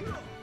Let's!